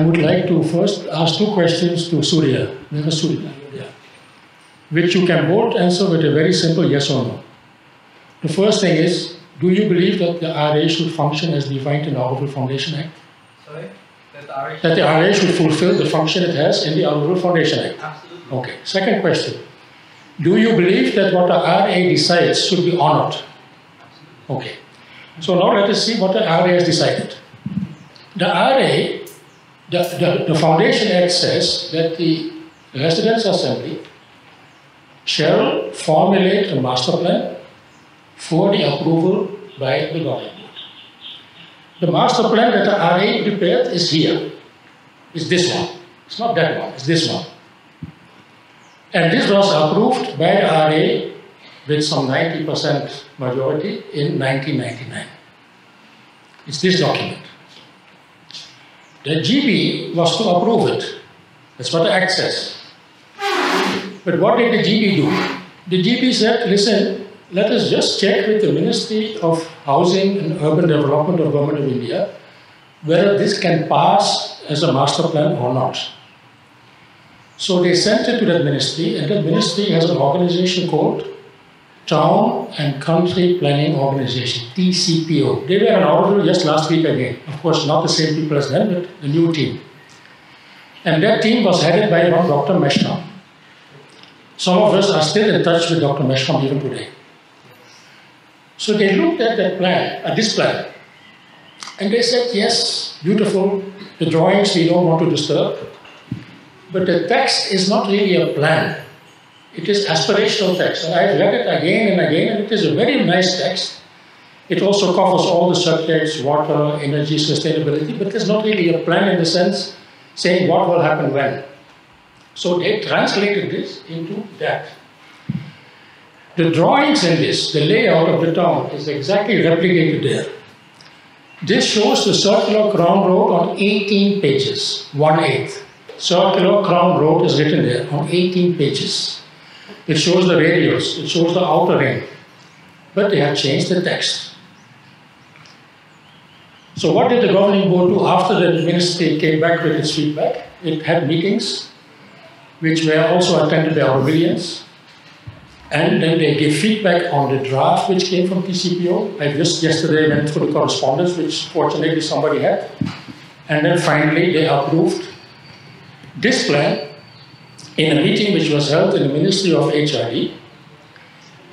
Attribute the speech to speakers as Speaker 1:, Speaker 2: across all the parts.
Speaker 1: like to first ask two questions to Surya. Surya. Yeah. Which you can both answer with a very simple yes or no. The first thing is, do you believe that the RA should function as defined in the Auroville Foundation Act?
Speaker 2: Sorry? That the RA
Speaker 1: That the RA should fulfill the function it has in the Auroville Foundation Act?
Speaker 2: Absolutely.
Speaker 1: Okay. Second question. Do you believe that what the RA decides should be honored? Absolutely. Okay. So now let us see what the RA has decided. The RA, the, the, the Foundation Act says that the Residents' Assembly shall formulate a master plan for the approval by the board. The master plan that the RA prepared is here. It's this one. It's not that one, it's this one. And this was approved by the RA with some 90% majority in 1999. It's this document. The GB was to approve it. That's what the Act says. But what did the GB do? The GB said, listen, let us just check with the Ministry of Housing and Urban Development of Government of India whether this can pass as a master plan or not. So they sent it to that ministry, and that ministry has an organization called Town and Country Planning Organization, TCPO. They were in order just last week again. Of course, not the same people as them, but a new team. And that team was headed by Dr. Meshram. Some of us are still in touch with Dr. Meshram even today. So they looked at that plan, at this plan, and they said, yes, beautiful, the drawings we don't want to disturb, but the text is not really a plan. It is aspirational text. And I've read it again and again, and it is a very nice text. It also covers all the subjects, water, energy, sustainability, but there's not really a plan in the sense saying what will happen when. So they translated this into that. The drawings in this, the layout of the town, is exactly replicated there. This shows the circular crown road on 18 pages, one eighth. Circular crown road is written there on 18 pages. It shows the radius, it shows the outer ring, but they have changed the text. So what did the governing board do after the ministry came back with its feedback? It had meetings, which were also attended by Aurovilians, and then they gave feedback on the draft which came from TCPO. I just yesterday went through the correspondence, which fortunately somebody had. And then finally they approved this plan in a meeting which was held in the Ministry of HRD,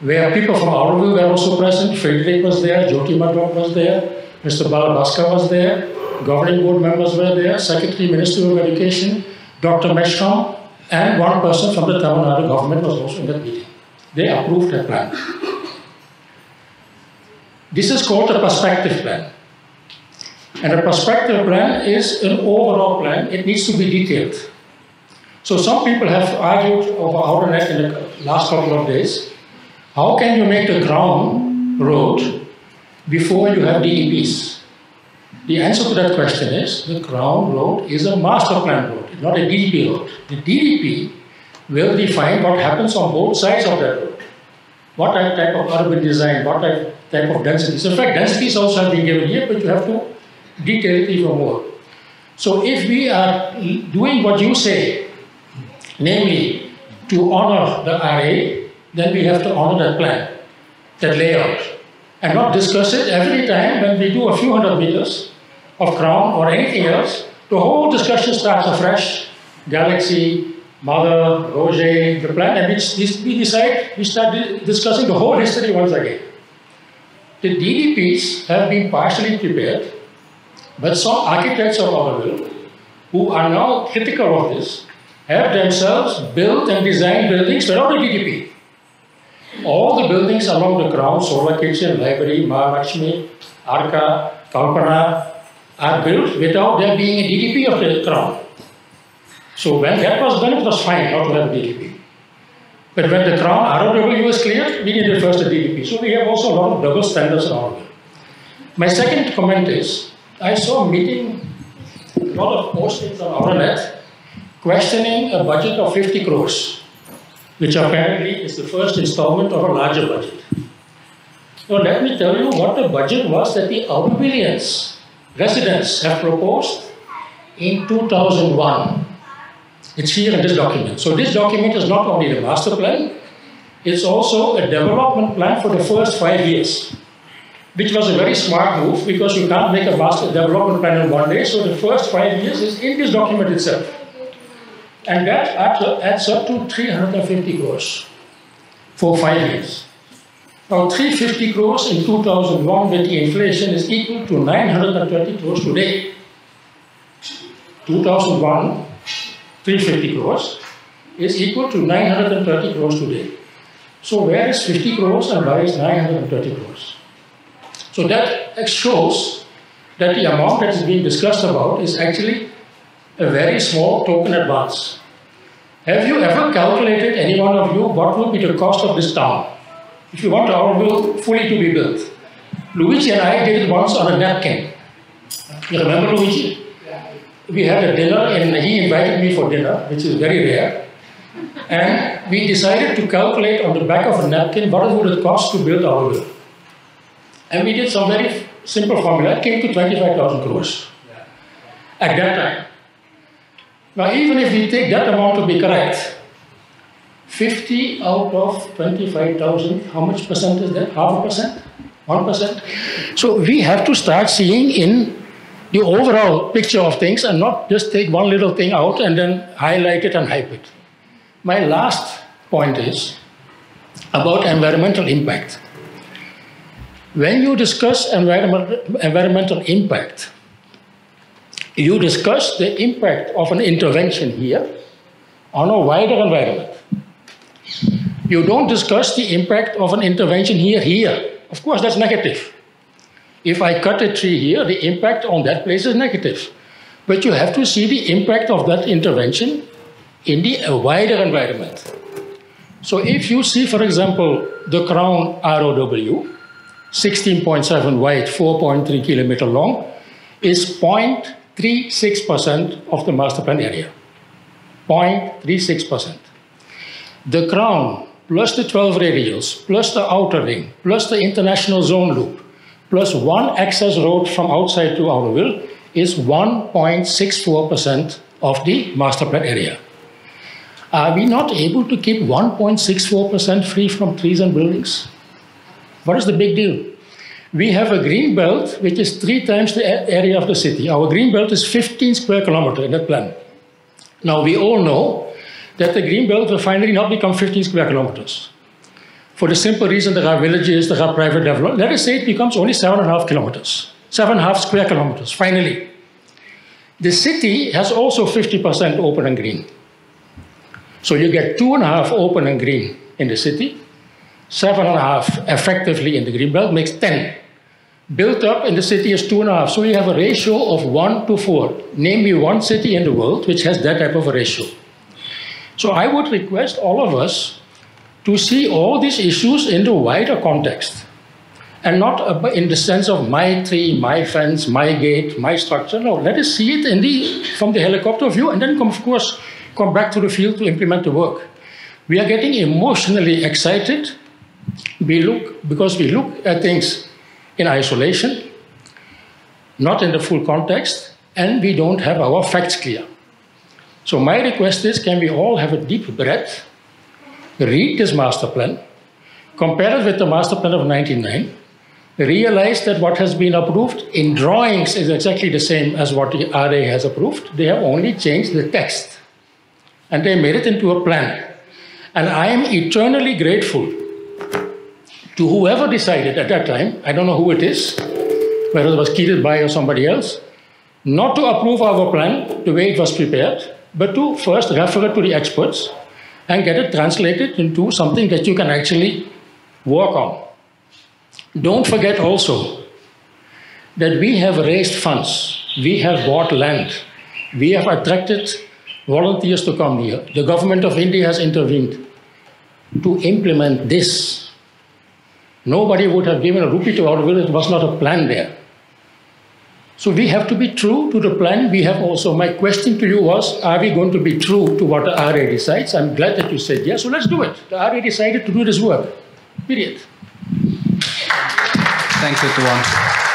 Speaker 1: where people from Auroville were also present. Frederick was there, Jyoti Madhok was there, Mr. Balabaska was there, governing board members were there, Secretary, Ministry of Education, Dr. Meshram, and one person from the Tamil Nadu government was also in that meeting. They approved the plan. This is called a perspective plan. And a perspective plan is an overall plan. It needs to be detailed. So some people have argued over AuroNet in the last couple of days. How can you make the crown road before you have DDPs? The answer to that question is the crown road is a master plan road, not a DDP road. The DDP will define what happens on both sides of that road. What type of urban design, what type, type of densities. In fact, densities also have been given here, but you have to detail it even more. So if we are doing what you say, namely to honor the RA, then we have to honor that plan, that layout, and not discuss it every time when we do a few hundred meters of crown or anything else. The whole discussion starts afresh. Galaxy, Mother, Roger, the plan, and we, we decide, we start discussing the whole history once again. The DDPs have been partially prepared, but some architects of Auroville, who are now critical of this, have themselves built and designed buildings without a DDP. All the buildings along the crown, Solar Kitchen, Library, Mahalakshmi, Arka, Kalpana, are built without there being a DDP of the crown. So when that was done, it was fine not to have DDP. But when the crown ROW was cleared, we needed first a DDP. So we have also a lot of double standards around it. My second comment is, I saw a meeting, a lot of postings on AuroNet, questioning a budget of 50 crores, which apparently is the first installment of a larger budget. Now let me tell you what the budget was that the Aurovilians, residents, have proposed in 2001. It's here in this document. So this document is not only the master plan, it's also a development plan for the first five years, which was a very smart move because you can't make a master development plan in one day. So the first five years is in this document itself. And that adds up to 350 crores for five years. Now 350 crores in 2001 with the inflation is equal to 920 crores today. 2001, 350 crores is equal to 930 crores today. So where is 50 crores and where is 930 crores? So that shows that the amount that is being discussed about is actually a very small token advance. Have you ever calculated, any one of you, what would be the cost of this town? If you want Auroville fully to be built. Luigi and I did it once on a napkin. You remember Luigi? We had a dinner and he invited me for dinner, which is very rare. And we decided to calculate on the back of a napkin what would it cost to build Auroville. And we did some very simple formula. It came to 25,000 crores at that time. Now, even if we take that amount to be correct, 50 out of 25,000, how much percent is that? Half a percent? 1%? So we have to start seeing in the overall picture of things and not just take one little thing out and then highlight it and hype it. My last point is about environmental impact. When you discuss environmental impact, you discuss the impact of an intervention here on a wider environment. You don't discuss the impact of an intervention here, here. Of course, that's negative. If I cut a tree here, the impact on that place is negative. But you have to see the impact of that intervention in the wider environment. So if you see, for example, the crown ROW, 16.7 wide, 4.3 kilometer long, is 0.36% of the master plan area. 0.36%. The crown, plus the 12 radials, plus the outer ring, plus the international zone loop, plus one access road from outside to Auroville is 1.64% of the master plan area. Are we not able to keep 1.64% free from trees and buildings? What is the big deal? We have a green belt which is three times the area of the city. Our green belt is 15 square kilometers in that plan. Now we all know that the green belt will finally not become 15 square kilometers. For the simple reason there are villages, there are private development. Let us say it becomes only seven and a half kilometers, seven and a half square kilometers, finally. The city has also 50% open and green. So you get two and a half open and green in the city, seven and a half effectively in the green belt makes 10. Built up in the city is two and a half. So you have a ratio of one to four. Name me one city in the world which has that type of a ratio. So I would request all of us to see all these issues in the wider context and not in the sense of my tree, my fence, my gate, my structure. No, let us see it in the, from the helicopter view and then, of course, come back to the field to implement the work. We are getting emotionally excited we look, because we look at things in isolation, not in the full context, and we don't have our facts clear. So my request is, can we all have a deep breath, read this master plan, compare it with the master plan of 1999, realize that what has been approved in drawings is exactly the same as what the RA has approved. They have only changed the text and they made it into a plan. And I am eternally grateful to whoever decided at that time, I don't know who it is, whether it was Kirit Bai or somebody else, not to approve our plan the way it was prepared, but to first refer it to the experts and get it translated into something that you can actually work on. Don't forget also that we have raised funds, we have bought land, we have attracted volunteers to come here. The government of India has intervened to implement this Nobody would have given a rupee to Auroville. It was not a plan there. So we have to be true to the plan. We have also, my question to you was, are we going to be true to what the RA decides? I'm glad that you said yes, so let's do it. The RA decided to do this work, period.
Speaker 3: Thank you, Tuan.